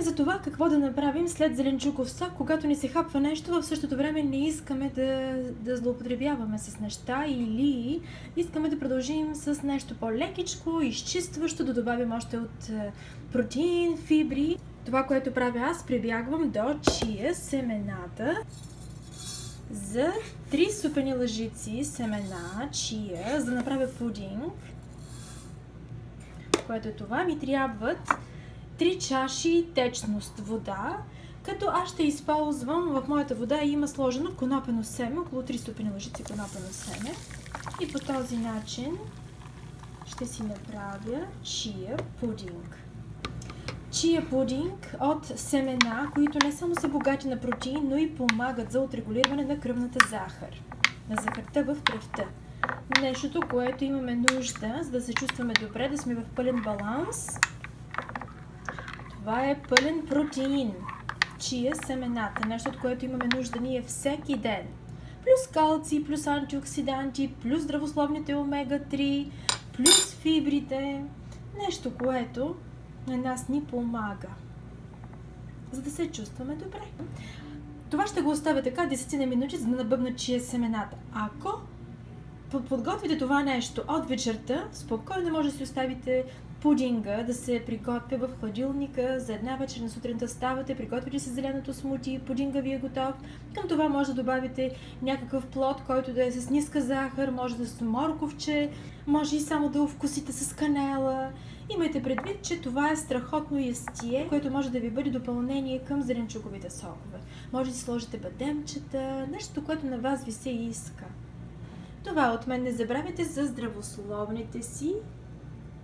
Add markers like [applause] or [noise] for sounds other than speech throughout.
за това какво да направим след зеленчуков сок, когато ни се хапва нещо, в същото време не искаме да, да злоупотребяваме с неща или искаме да продължим с нещо по-лекичко, изчистващо, да добавим още от е, протеин, фибри. Това, което правя аз, прибягвам до чия семената за 3 супени лъжици семена, чия, за да направя пудинг, което това, ми трябват 3 чаши течност вода, като аз ще използвам, в моята вода има сложено конопено семе, около 3 ступени лъжици конопено семе. И по този начин ще си направя чия пудинг. Чия пудинг от семена, които не само са богати на протеин, но и помагат за отрегулиране на кръвната захар, на захарта в кръвта. Нещото, което имаме нужда, за да се чувстваме добре, да сме в пълен баланс – това е пълен протеин. Чия семената. Нещо, от което имаме нужда ние всеки ден. Плюс калци, плюс антиоксиданти, плюс здравословните омега-3, плюс фибрите. Нещо, което на нас ни помага. За да се чувстваме добре. Това ще го оставя така 10 на минути, за да набъбна чия семената. Ако подготвите това нещо от вечерта, спокойно може да си оставите пудинга да се приготвя в хладилника. За една вечер на сутринта ставате, приготвите си зеленото смути, пудинга ви е готов. Към това може да добавите някакъв плод, който да е с ниска захар, може да е с морковче, може и само да вкусите с канела. Имайте предвид, че това е страхотно ястие, което може да ви бъде допълнение към зеленчуковите сокове. Може да сложите бадемчета, нещо, което на вас ви се иска. Това от мен не забравяйте за здравословните си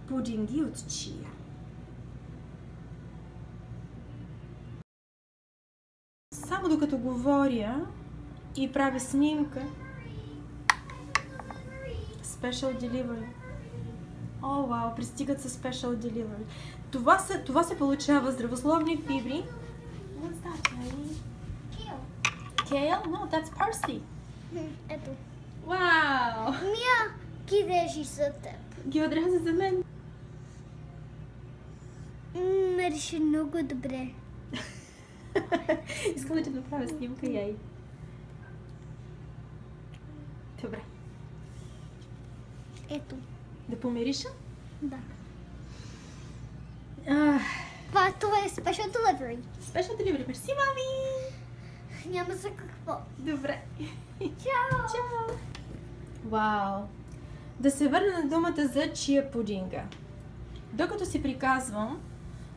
пудинги от чия. Само докато говоря и правя снимка, Special Delivery. О, вау, пристигат с Special Delivery. Това се, това се получава здравословни фибри. What's that, Kale? Kale? No, that's parsley. Ето. Вау! Мия, кидеш и за теб. Ги отряза за мен. Мирише много добре. [laughs] Искам да ти направя снимка, яй. Добре. Ето. Да помириша? Да. Ах, Това, това е special delivery. Спешно delivery. Мерси, мами! Няма за какво. Добре. Чао! Чао! Вау! Да се върна на думата за чия пудинга. Докато си приказвам,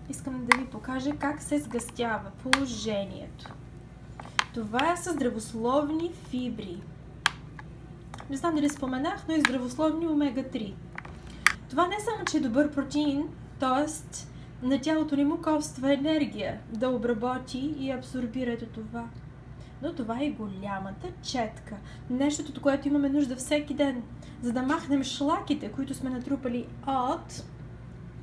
искам да ви покажа как се сгъстява положението. Това е с здравословни фибри. Не знам дали споменах, но и здравословни омега-3. Това не само, че е добър протеин, т.е. на тялото ни му коства енергия да обработи и абсорбира ето това. Но това е голямата четка. Нещото, от което имаме нужда всеки ден, за да махнем шлаките, които сме натрупали от...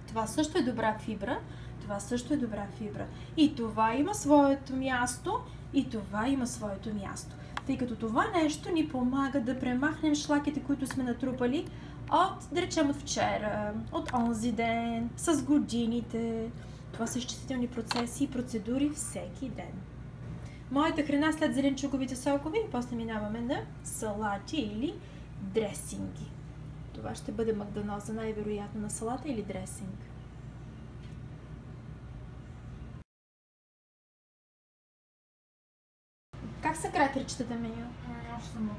Това също е добра фибра. Това също е добра фибра. И това има своето място, и това има своето място. Тъй като това нещо ни помага да премахнем шлаките, които сме натрупали от, да речем, от вчера, от онзи ден, с годините. Това са изчислителни процеси и процедури всеки ден. Моята храна след зеленчуковите сокове и после минаваме на салати или дресинги. Това ще бъде магданоза най-вероятно на салата или дресинг. Как са кракерчетата меню? Още много.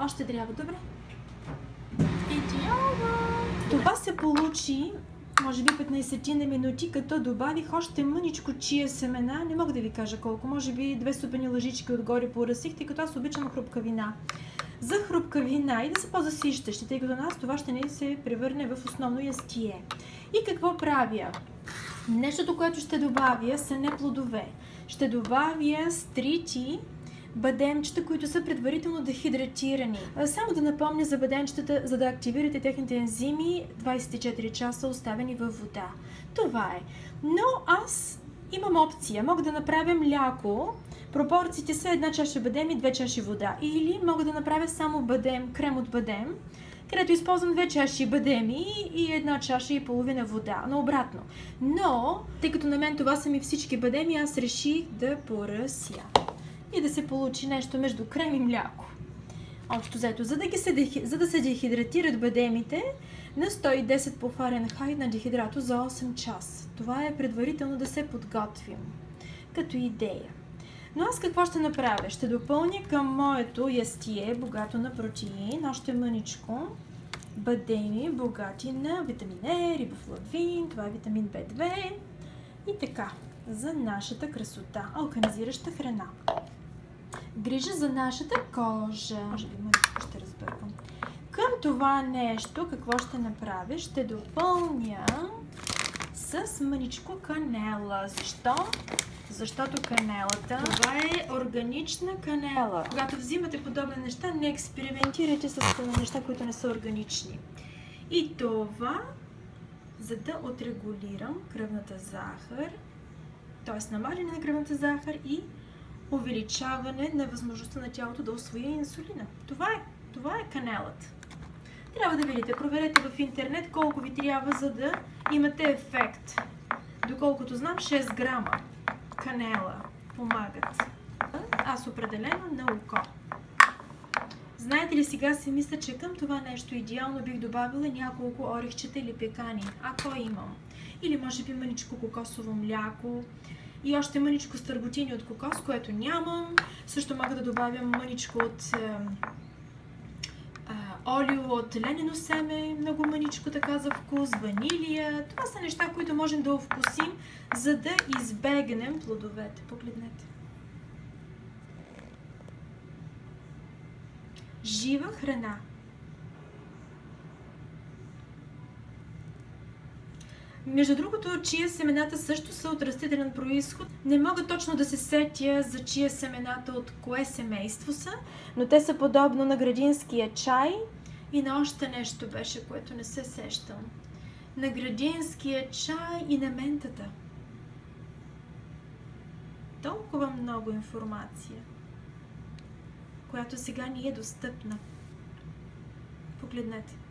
Още трябва, добре. Това се получи, може би 15 на минути, като добавих още мъничко чия семена. Не мога да ви кажа колко, може би две ступени лъжички отгоре поръсих, тъй като аз обичам хрупка вина. За хрупка вина и да са по-засищащи, тъй като нас това ще не се превърне в основно ястие. И какво правя? Нещото, което ще добавя са не плодове. Ще добавя стрити, бадемчета, които са предварително дехидратирани. Само да напомня за бадемчетата, за да активирате техните ензими 24 часа оставени във вода. Това е. Но аз имам опция. Мога да направя мляко. Пропорциите са една чаша бадем и две чаши вода. Или мога да направя само бадем, крем от бадем, където използвам две чаши бадеми и една чаша и половина вода, но обратно. Но, тъй като на мен това са ми всички бадеми, аз реших да поръся и да се получи нещо между крем и мляко. Общо взето, за да, за да се дехидратират бадемите на 110 по Фаренхайт на дехидрато за 8 часа. Това е предварително да се подготвим. Като идея. Но аз какво ще направя? Ще допълня към моето ястие, богато на протеин, още мъничко бадеми, богати на витамин Е, рибофлавин, това е витамин B2 и така, за нашата красота, алканизираща храна. Грижа за нашата кожа. Може би ще разбъркам. Към това нещо, какво ще направя? Ще допълня с мъничко канела. Защо? Защото канелата, това е органична канела. Когато взимате подобни неща, не експериментирайте с неща, които не са органични. И това, за да отрегулирам кръвната захар, т.е. намаляне на кръвната захар и увеличаване на възможността на тялото да освои инсулина. Това е, това е канелата. Трябва да видите, проверете в интернет колко ви трябва, за да имате ефект. Доколкото знам, 6 грама канела помагат. Аз определено на око. Знаете ли, сега си мисля, че към това нещо идеално бих добавила няколко орехчета или пекани, ако имам. Или може би мъничко кокосово мляко и още мъничко стърботини от кокос, което нямам. Също мога да добавям мъничко от е, олио от ленено семе, много мъничко така за вкус, ванилия. Това са неща, които можем да овкусим, за да избегнем плодовете. Погледнете. Жива храна. Между другото, чия семената също са от растителен происход. Не мога точно да се сетя за чия семената от кое семейство са, но те са подобно на градинския чай и на още нещо беше, което не се сещам. На градинския чай и на ментата. Толкова много информация, която сега ни е достъпна. Погледнете.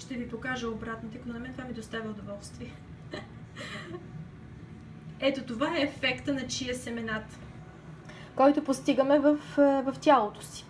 Ще ви покажа обратно, тъй на мен това ми доставя удоволствие. [laughs] Ето това е ефекта на чия семената, който постигаме в, в тялото си.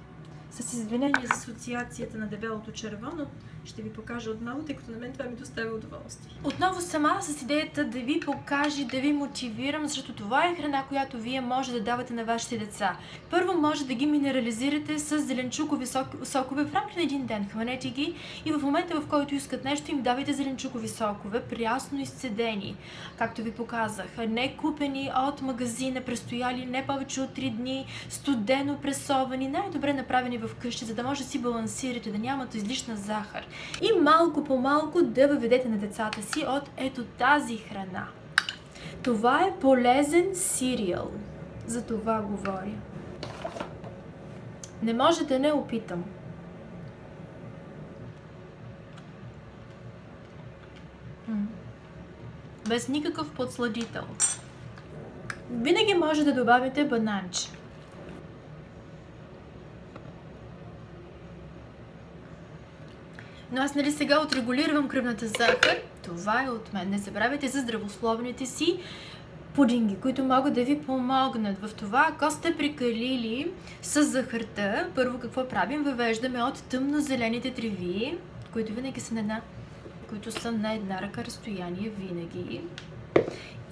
С извинение за асоциацията на дебелото черво, но ще ви покажа отново, тъй като на мен това ми доставя удоволствие. Отново сама с идеята да ви покажа, да ви мотивирам, защото това е храна, която вие може да давате на вашите деца. Първо може да ги минерализирате с зеленчукови сокове в рамките на един ден. Хванете ги и в момента, в който искат нещо, им давайте зеленчукови сокове, прясно изцедени, както ви показах. Не купени от магазина, престояли не повече от 3 дни, студено пресовани, най-добре направени в къщи, за да може да си балансирате, да нямате излишна захар и малко по малко да въведете на децата си от ето тази храна. Това е полезен сириал. За това говоря. Не може да не опитам. Без никакъв подсладител. Винаги може да добавите бананче. Но аз нали сега отрегулирам кръвната захар. Това е от мен. Не забравяйте за здравословните си пудинги, които могат да ви помогнат в това. Ако сте прекалили с захарта, първо какво правим? Въвеждаме от тъмно-зелените треви, които винаги са на една, които са на една ръка разстояние винаги.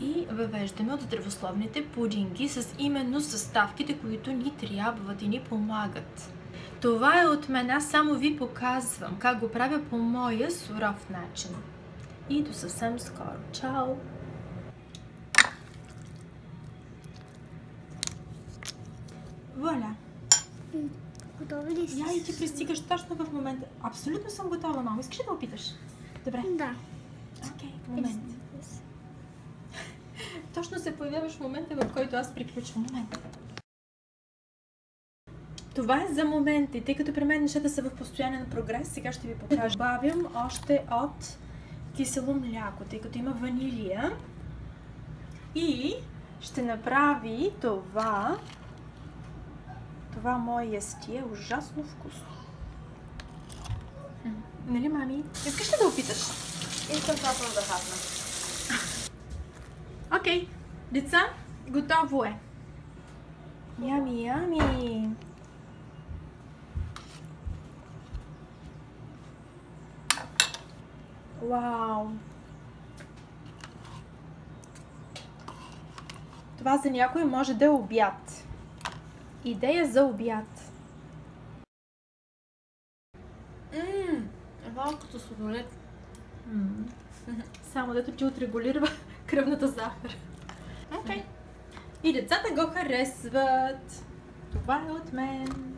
И въвеждаме от здравословните пудинги с именно съставките, които ни трябват и ни помагат. Това е от мен. Аз само ви показвам как го правя по моя суров начин. И до съвсем скоро. Чао! Вуаля! Готова ли си? Я и ти пристигаш точно в момента. Абсолютно съм готова, мамо. Искаш ли да опиташ? Добре. Да. Окей, okay, момент. [laughs] Точно се появяваш в момента, в който аз приключвам. Момент. Това е за момента и тъй като при мен нещата са в постоянен прогрес, сега ще ви покажа. Добавям още от кисело мляко, тъй като има ванилия. И ще направи това това мое ястие ужасно вкусно. Нали, мами? Искаш ли да опиташ? Искам само да хапна. Окей. Деца, готово е. Ями, ями. Вау. Това за някой може да е обяд. Идея за обяд. Ммм, малкото сладолет. Само дето ти отрегулира [laughs] кръвната захар. Окей. И децата го харесват. Това е от мен.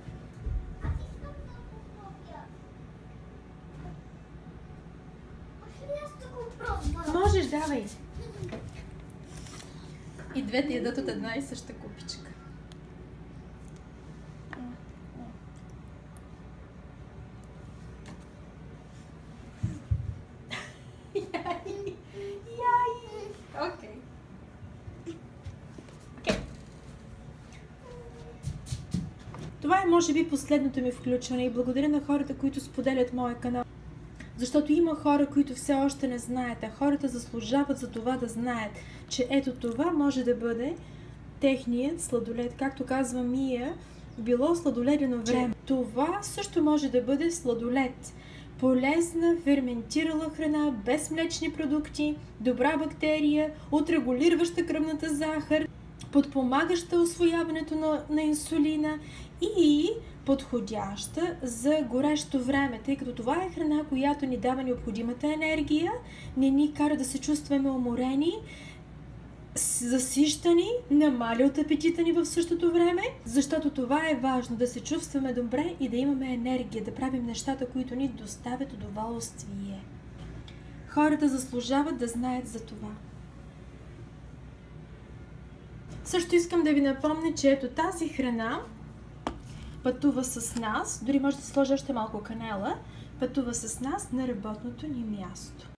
Можеш, давай. И двете ядат от една и съща купичка. Яй! Яй! Окей. Окей. Това е може би последното ми включване и благодаря на хората, които споделят моя канал. Защото има хора, които все още не знаят, а хората заслужават за това да знаят, че ето това може да бъде техният сладолед. Както казва Мия, било сладоледено време. Това също може да бъде сладолед. Полезна, ферментирала храна, без млечни продукти, добра бактерия, отрегулираща кръвната захар, подпомагаща освояването на, на инсулина и подходяща за горещо време, тъй като това е храна, която ни дава необходимата енергия, не ни кара да се чувстваме уморени, засищани, намаля от апетита ни в същото време, защото това е важно, да се чувстваме добре и да имаме енергия, да правим нещата, които ни доставят удоволствие. Хората заслужават да знаят за това. Също искам да ви напомня, че ето тази храна пътува с нас, дори може да сложи още малко канела, пътува с нас на работното ни място.